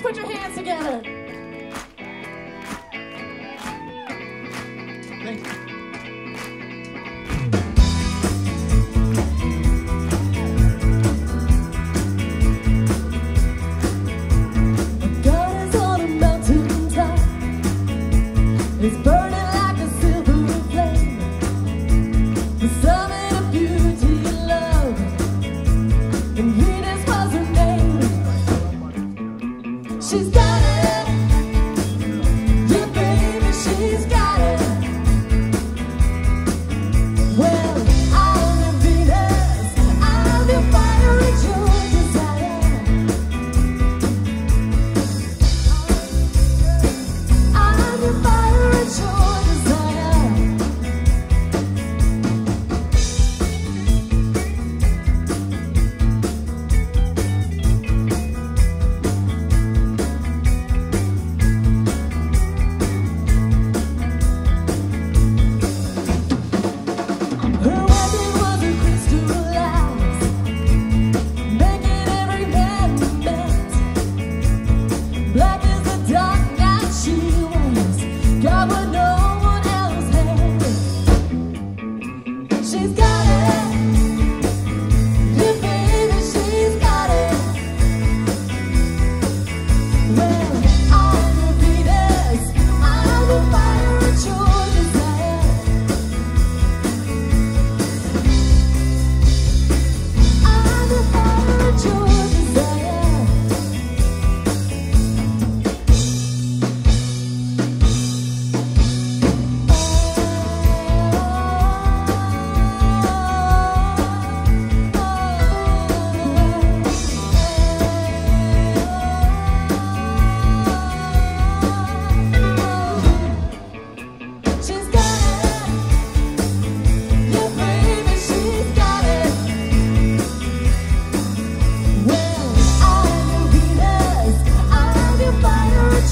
Let's put your hands together. Thank you. God is on a mountain top. It's burning like a silver flame. The summit She's got it